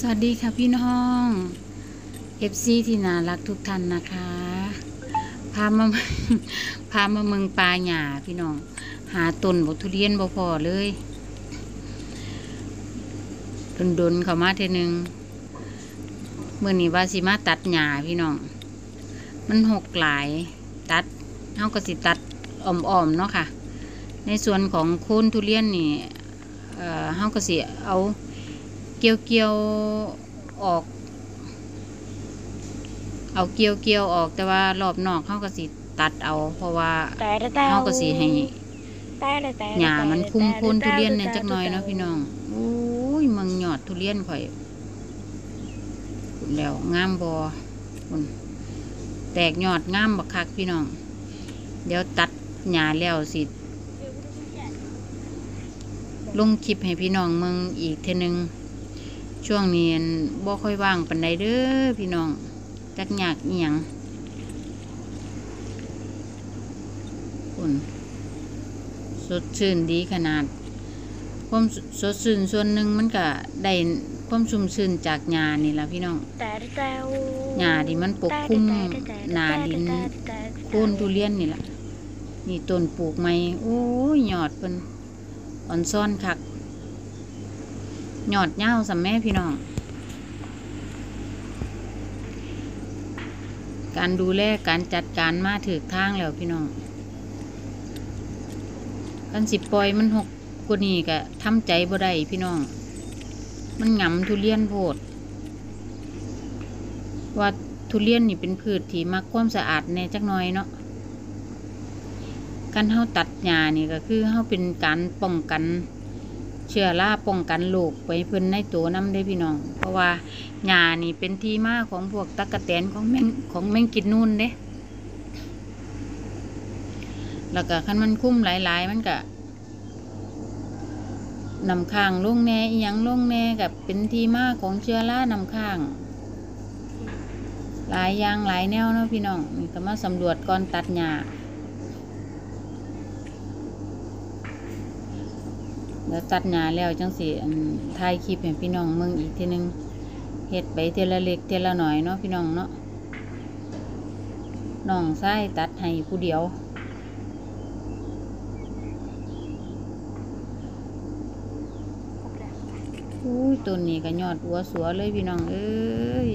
สวัสดีค่ะพี่น้อง FC ที่น่ารักทุกท่านนะคะ พามาพามาเมืองปลาหยาพี่น้อง หาต้นบทุเรียนบ่พอเลยดนๆเข้ามาเทนึงเมื่อนี้ว่าสิมาตัดหญ้าพี่น้อง มันหกหลายตัดเฮาก็สิตัดอ่อมๆเนาะค่ะ ในส่วนของโคนทุเรียนนี่เอ่อเฮาก็สิเอา กี่ยวเกี่ยวๆออก เอาเกี่ยวเกี่ยวๆออกแต่ว่ารอบนอกเขาก็สิตัดเอา เพราะว่าแต่แต่เขาก็สิให้แต่แต่หญ้ามันคุ้มพ้นทุเรียนเนี่ยจักหน่อยเนาะพี่น้องโอ้ยเมืองยอดทุเรียนข่อยพูดแล้วงามบอคุณแตกยอดงามบักคักพี่น้อง เดี๋ยวตัดหญ้าแล้วสิลงคลิปให้พี่น้องเมืองอีกเทอนึง ช่วงนี้บ่ค่อยว่างปันใดเด้อพี่น้องจักอยากเอียงคุณสดชื่นดีขนาดความสดชื่นส่วนหนึ่งมันก็ได้ความชุ่มชื่นจากหญ้านี่ละพี่น้องหญ้าที่มันปกคลุมหนาดินโค่นทุเรียนนี่ละนี่ต้นปลูกใหม่โอ้ยยอดเพิ่นอ่อนซ่อนคัก หยอดเง่าสัมแม่พี่น้อง การดูแลการจัดการมาถือทางแล้วพี่น้องกันสิปล่อยมันหกกนี้ก็ทำใจบ่ได้พี่น้อง มันหงำทุเรียนโพด ว่าทุเรียนนี่เป็นพืชที่มักความสะอาดแน่จักหน่อยเนาะการเฮาตัดหญ้านี่ก็คือเฮาเป็นการป้องกัน เชื้อราป้องกันโรคไปเพิ่นในตัวน้ำได้พี่น้อง เพราะว่าหญ้านี่เป็นที่มาของพวกตะกะแตนของแมงของแมงกินนูนเด้แล้วก็คันมันคุ้มหลาย ๆ มันก็นำข้างลงแน่อียังลงแน่กับเป็นที่มาของเชื้อรานำข้าง หลายอย่างหลายแนวเนาะพี่น้องนี่ก็มาสำรวจก่อนตัดหญ้า แล้วตัดหญ้าแล้วจังสิถ่ายคลิปให้พี่น้องเมืองอีกทีหนึงเฮ็ดไปเทละเล็กเทละหน่อยเนาะพี่น้องเนาะน้องชายตัดให้ผู้เดียว อุ้ยต้นนี้ก็ยอดหัวสัวเลยพี่น้องเอ้ย